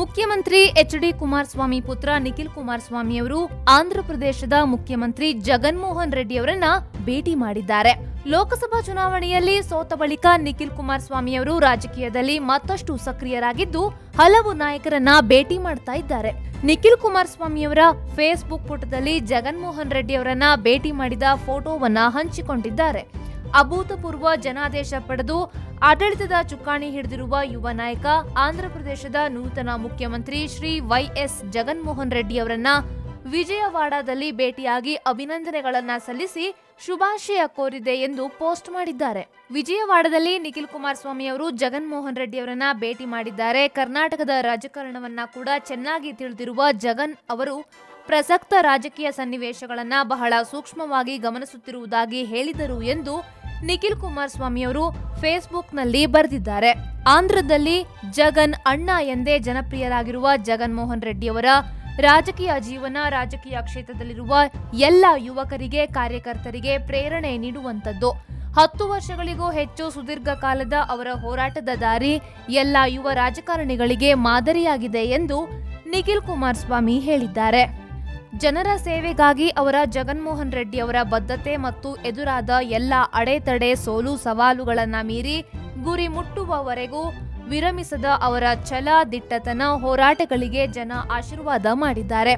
ಮುಖ್ಯಮಂತ್ರಿ H D Kumaraswamy ಪುತ್ರ ನಿಖಿಲ್ ಕುಮಾರಸ್ವಾಮಿ ಅವರು ಆಂಧ್ರಪ್ರದೇಶದ ಮುಖ್ಯಮಂತ್ರಿ ಜಗನ್ಮೋಹನ್ ರೆಡ್ಡಿ ಅವರನ್ನ ಭೇಟಿ ಮಾಡಿದ್ದಾರೆ. ಲೋಕಸಭಾ ಚುನಾವಣೆಯಲ್ಲಿ ಸೋತ ಬಳಿಕ ನಿಖಿಲ್ ಕುಮಾರಸ್ವಾಮಿ ಅವರು ರಾಜಕೀಯದಲ್ಲಿ ಮತ್ತಷ್ಟು ಸಕ್ರಿಯರಾಗಿದ್ದು ಹಲವು ನಾಯಕರನ್ನ ಭೇಟಿ ಮಾಡ್ತಾ ಇದ್ದಾರೆ. ನಿಖಿಲ್ ಕುಮಾರಸ್ವಾಮಿ ಅವರ ಫೇಸ್ಬುಕ್ ಪುಟದಲ್ಲಿ ಜಗನ್ಮೋಹನ್ ರೆಡ್ಡಿ ಅವರನ್ನ ಭೇಟಿ ಮಾಡಿದ ಫೋಟೋವನ್ನ ಹಂಚಿಕೊಂಡಿದ್ದಾರೆ. ಅಭೂತಪೂರ್ವ ಜನಾದೇಶ ಪಡೆದು ಆಡಳಿತದ ಚುಕ್ಕಾಣಿ ಹಿಡಿದಿರುವ ಯುವ ನಾಯಕ ಆಂಧ್ರಪ್ರದೇಶದ ನೂತನ ಮುಖ್ಯಮಂತ್ರಿ ಶ್ರೀ ವೈಎಸ್ ಜಗನ್ಮೋಹನ್ ರೆಡ್ಡಿ ಅವರನ್ನ ವಿಜಯವಾಡದಲ್ಲಿ ಭೇಟಿಯಾಗಿ ಅಭಿನಂದನೆಗಳನ್ನ ಸಲ್ಲಿಸಿ ಶುಭಾಶಯ ಕೋರಿದೆ ಎಂದು ಪೋಸ್ಟ್ ಮಾಡಿದ್ದಾರೆ. ವಿಜಯವಾಡದಲ್ಲಿ ನಿಖಿಲ್ ಕುಮಾರಸ್ವಾಮಿ ಅವರು ಜಗನ್ಮೋಹನ್ ರೆಡ್ಡಿ ಅವರನ್ನ ಭೇಟಿ ಮಾಡಿದ್ದಾರೆ. ಕರ್ನಾಟಕದ ರಾಜಕಾರಣವನ್ನ ಕೂಡ ಚೆನ್ನಾಗಿ ತಿಳಿದಿರುವ ಜಗನ್ ಅವರು ಪ್ರಸಕ್ತ ರಾಜಕೀಯ ಸನ್ನಿವೇಶಗಳನ್ನ ಬಹಳ ಸೂಕ್ಷ್ಮವಾಗಿ ಗಮನಿಸುತ್ತಿರುವುದಾಗಿ ಹೇಳಿದರು ಎಂದು ನಿಖಿಲ್ ಕುಮಾರಸ್ವಾಮಿ ಅವರು ಫೇಸ್ಬುಕ್ನಲ್ಲಿ ಬರೆದಿದ್ದಾರೆ. ಆಂಧ್ರದಲ್ಲಿ ಜಗನ್ ಅಣ್ಣ ಎಂದೇ ಜನಪ್ರಿಯರಾಗಿರುವ ಜಗನ್ಮೋಹನ್ ರೆಡ್ಡಿಯವರ ರಾಜಕೀಯ ಜೀವನ, ರಾಜಕೀಯ ಕ್ಷೇತ್ರದಲ್ಲಿರುವ ಎಲ್ಲ ಯುವಕರಿಗೆ, ಕಾರ್ಯಕರ್ತರಿಗೆ ಪ್ರೇರಣೆ ನೀಡುವಂಥದ್ದು. ಹತ್ತು ವರ್ಷಗಳಿಗೂ ಹೆಚ್ಚು ಸುದೀರ್ಘ ಕಾಲದ ಅವರ ಹೋರಾಟದ ದಾರಿ ಎಲ್ಲ ಯುವ ರಾಜಕಾರಣಿಗಳಿಗೆ ಮಾದರಿಯಾಗಿದೆ ಎಂದು ನಿಖಿಲ್ ಕುಮಾರಸ್ವಾಮಿ ಹೇಳಿದ್ದಾರೆ. ಜನರ ಸೇವೆಗಾಗಿ ಅವರ ಜಗನ್ಮೋಹನ್ ರೆಡ್ಡಿ ಅವರ ಬದ್ಧತೆ ಮತ್ತು ಎದುರಾದ ಎಲ್ಲ ಅಡೆತಡೆ ಸೋಲು ಸವಾಲುಗಳನ್ನು ಮೀರಿ ಗುರಿ ಮುಟ್ಟುವವರೆಗೂ ವಿರಮಿಸದ ಅವರ ಛಲ ದಿಟ್ಟತನ ಹೋರಾಟಗಳಿಗೆ ಜನ ಆಶೀರ್ವಾದ ಮಾಡಿದ್ದಾರೆ.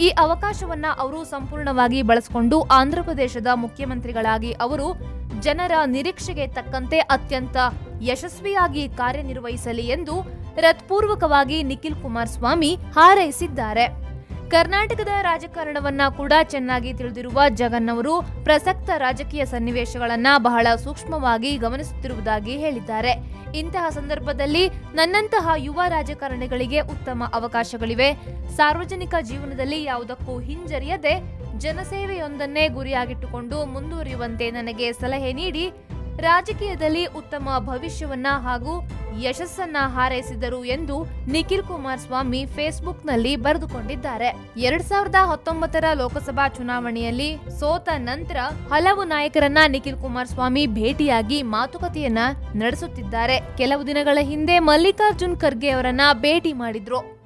ಈ ಅವಕಾಶವನ್ನ ಅವರು ಸಂಪೂರ್ಣವಾಗಿ ಬಳಸಿಕೊಂಡು ಆಂಧ್ರಪ್ರದೇಶದ ಮುಖ್ಯಮಂತ್ರಿಗಳಾಗಿ ಅವರು ಜನರ ನಿರೀಕ್ಷೆಗೆ ತಕ್ಕಂತೆ ಅತ್ಯಂತ ಯಶಸ್ವಿಯಾಗಿ ಕಾರ್ಯನಿರ್ವಹಿಸಲಿ ಎಂದು ರತ್ಪೂರ್ವಕವಾಗಿ ನಿಖಿಲ್ ಕುಮಾರಸ್ವಾಮಿ ಹಾರೈಸಿದ್ದಾರೆ. ಕರ್ನಾಟಕದ ರಾಜಕಾರಣವನ್ನ ಕೂಡ ಚೆನ್ನಾಗಿ ತಿಳಿದಿರುವ ಜಗನ್ ಅವರು ಪ್ರಸಕ್ತ ರಾಜಕೀಯ ಸನ್ನಿವೇಶಗಳನ್ನ ಬಹಳ ಸೂಕ್ಷ್ಮವಾಗಿ ಗಮನಿಸುತ್ತಿರುವುದಾಗಿ ಹೇಳಿದ್ದಾರೆ. ಇಂತಹ ಸಂದರ್ಭದಲ್ಲಿ ನನ್ನಂತಹ ಯುವ ರಾಜಕಾರಣಿಗಳಿಗೆ ಉತ್ತಮ ಅವಕಾಶಗಳಿವೆ. ಸಾರ್ವಜನಿಕ ಜೀವನದಲ್ಲಿ ಯಾವುದಕ್ಕೂ ಹಿಂಜರಿಯದೆ ಜನಸೇವೆಯೊಂದನ್ನೇ ಗುರಿಯಾಗಿಟ್ಟುಕೊಂಡು ಮುಂದುವರಿಯುವಂತೆ ನನಗೆ ಸಲಹೆ ನೀಡಿ ರಾಜಕೀಯದಲ್ಲಿ ಉತ್ತಮ ಭವಿಷ್ಯವನ್ನ ಹಾಗೂ ಯಶಸ್ಸನ್ನ ಹಾರೈಸಿದರು ಎಂದು ನಿಖಿಲ್ ಕುಮಾರಸ್ವಾಮಿ ಫೇಸ್ಬುಕ್ನಲ್ಲಿ ಬರೆದುಕೊಂಡಿದ್ದಾರೆ. ಎರಡ್ ಸಾವಿರದ ಹತ್ತೊಂಬತ್ತರ ಲೋಕಸಭಾ ಚುನಾವಣೆಯಲ್ಲಿ ಸೋತ ನಂತರ ಹಲವು ನಾಯಕರನ್ನ ನಿಖಿಲ್ ಕುಮಾರಸ್ವಾಮಿ ಭೇಟಿಯಾಗಿ ಮಾತುಕತೆಯನ್ನ ನಡೆಸುತ್ತಿದ್ದಾರೆ. ಕೆಲವು ದಿನಗಳ ಹಿಂದೆ ಮಲ್ಲಿಕಾರ್ಜುನ್ ಖರ್ಗೆ ಅವರನ್ನ ಭೇಟಿ ಮಾಡಿದ್ರು.